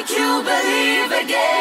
make you believe again.